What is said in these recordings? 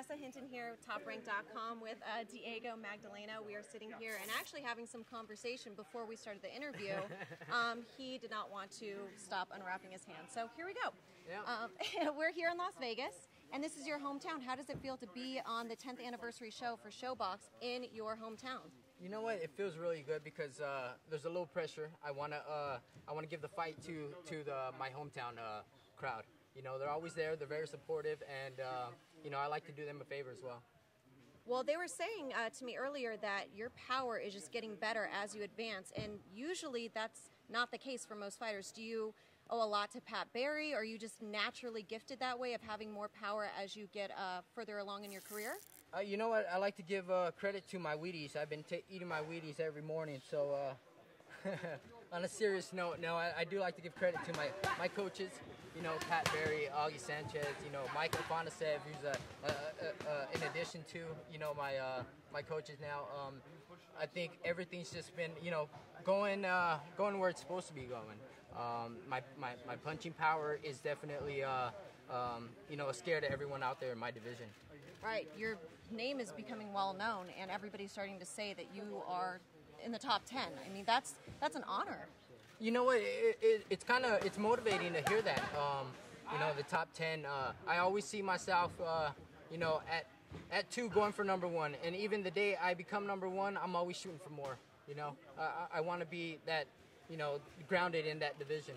Jessa Hinton here, toprank.com with uh, Diego Magdaleno. We are sitting here and actually having some conversation before we started the interview. Um, he did not want to stop unwrapping his hand. So here we go. Yeah. Um, we're here in Las Vegas, and this is your hometown. How does it feel to be on the 10th anniversary show for ShoBox in your hometown? You know what? It feels really good because uh, there's a little pressure. I wanna uh, I wanna give the fight to to the my hometown uh, crowd. You know, they're always there. They're very supportive, and uh, you know, I like to do them a favor as well. Well, they were saying uh, to me earlier that your power is just getting better as you advance, and usually that's not the case for most fighters. Do you owe a lot to Pat Berry, or are you just naturally gifted that way of having more power as you get uh, further along in your career? Uh, you know what? I like to give uh, credit to my Wheaties. I've been ta eating my Wheaties every morning, so. On a serious note, no, I, I, do like to give credit to my, my coaches, you know, Pat Berry, Augie Sanchez, you know, Mike Afanasiev, who's a, a, a, a, in addition to, you know, my uh, my coaches now. Um, I think everything's just been, you know, going uh, going where it's supposed to be going. Um, my, my, my punching power is definitely, uh, um, you know, a scare to everyone out there in my division. Right, your name is becoming well known, and everybody's starting to say that you are in the top 10. I mean, that's that's an honor. You know what? It, it, it's kind of it's motivating to hear that. Um, you know, the top 10. Uh, I always see myself, uh, you know, at at two going for number one, and even the day I become number one, I'm always shooting for more. You know, I, I want to be that, you know, grounded in that division.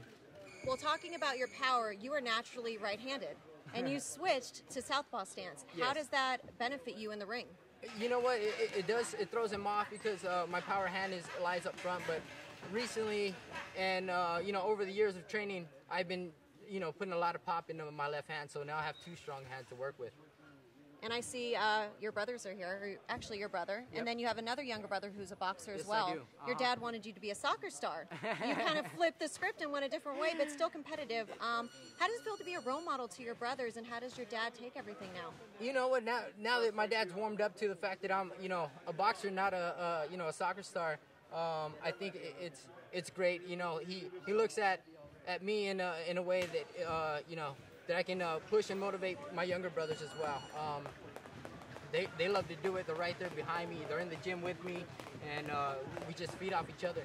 Well, talking about your power, you are naturally right-handed, and you switched to southpaw stance. Yes. How does that benefit you in the ring? You know what? It, it does. It throws him off because uh, my power hand is lies up front. But recently, and uh, you know, over the years of training, I've been, you know, putting a lot of pop into my left hand. So now I have two strong hands to work with. And I see uh, your brothers are here, or actually your brother, Yep. and then you have another younger brother who's a boxer as Yes, I well. do. Your Uh-huh. dad wanted you to be a soccer star. you kind of flipped the script and went a different way, but still competitive. Um, how does it feel to be a role model to your brothers, and how does your dad take everything now? You know what? Now, now that my dad's warmed up to the fact that I'm, you know, a boxer, not a, uh, you know, a soccer star, um, I think it's it's great. You know, he he looks at at me in a, in a way that uh, you know that I can uh, push and motivate my younger brothers as well. Um, they, they love to do it. They're right there behind me. They're in the gym with me, and uh, we just feed off each other.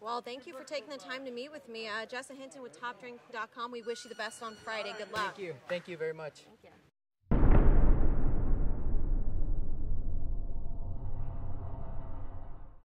Well, thank you for taking the time to meet with me. Uh, Jessa Hinton with TopRank.com. We wish you the best on Friday. Good luck. Thank you. Thank you very much.